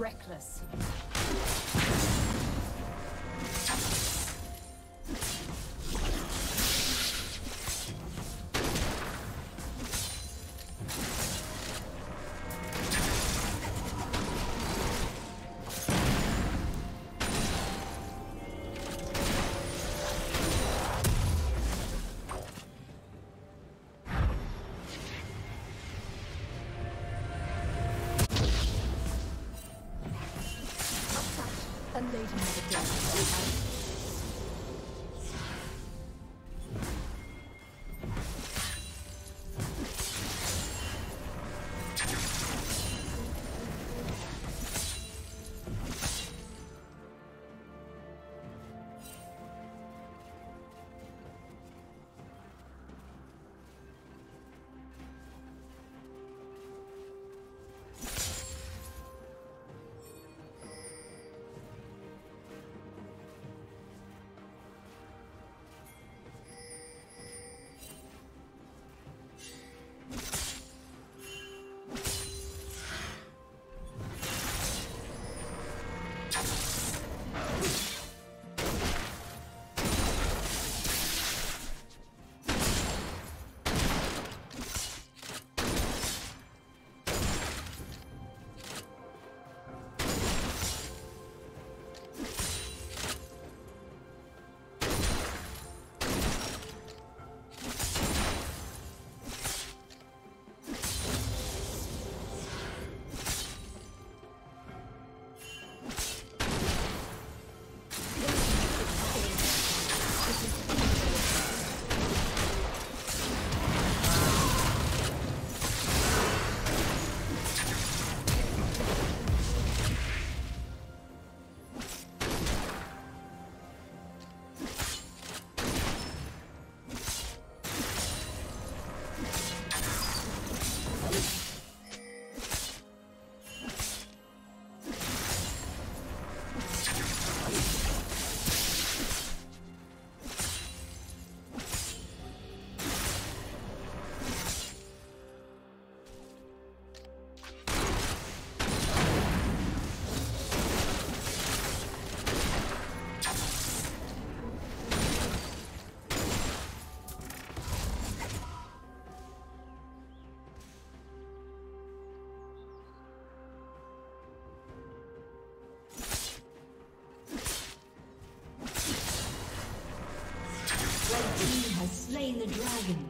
reckless. Slain the dragon.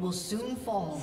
Will soon fall.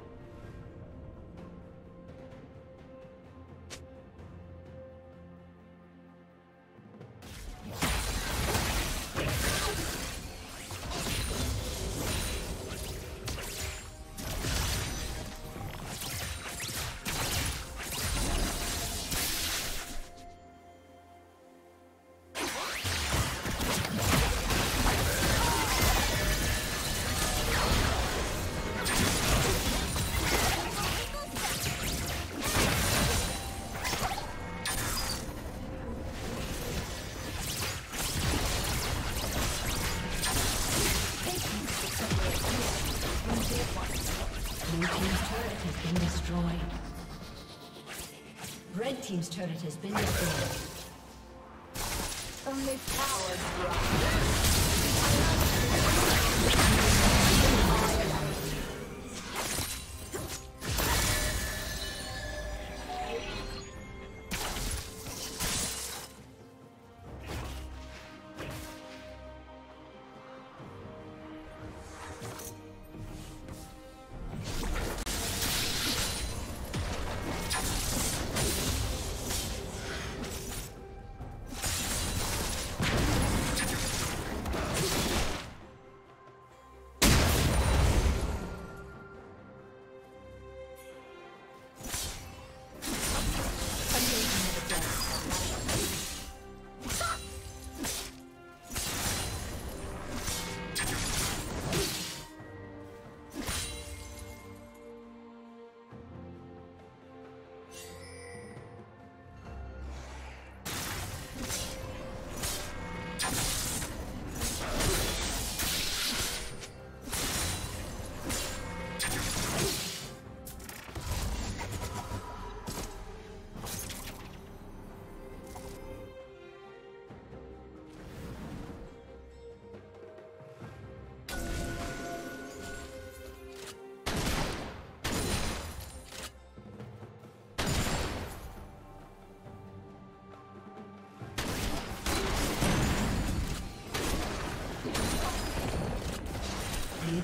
Turret has been destroyed. Red Team's turret has been destroyed. Only cowards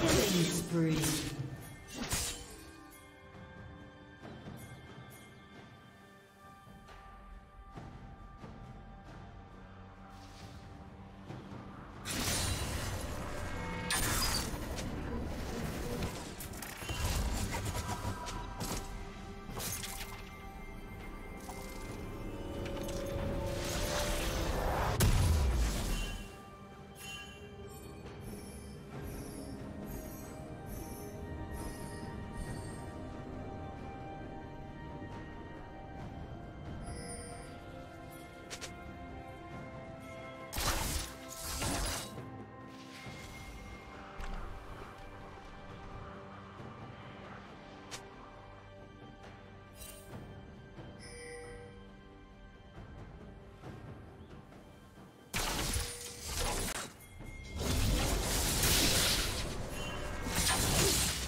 Killing spree.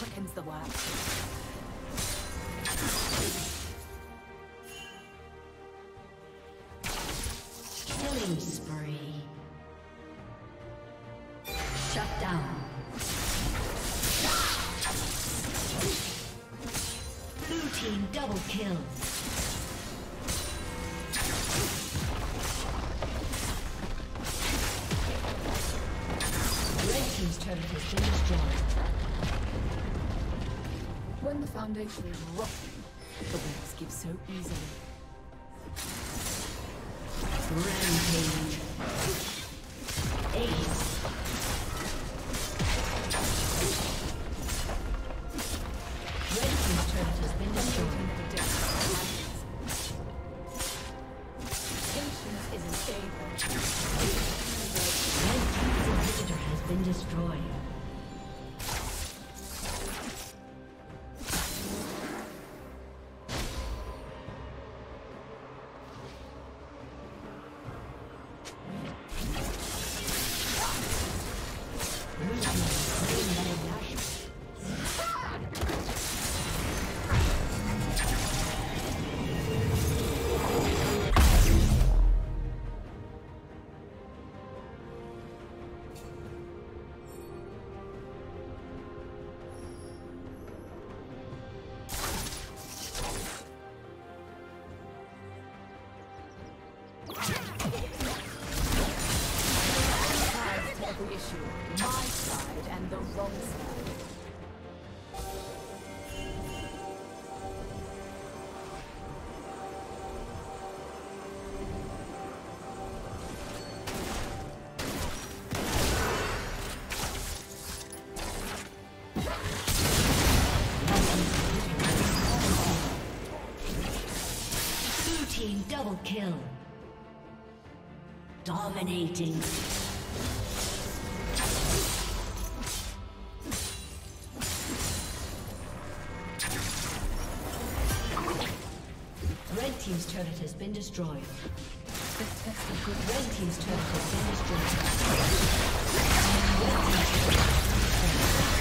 Quickens the work. Killing spree. Shut down. Blue team double kill. Foundation is rotten, the wings give so easily. Rampage. Double kill. Dominating. Red team's turret has been destroyed. Red team's turret has been destroyed. Red team's turret has been destroyed.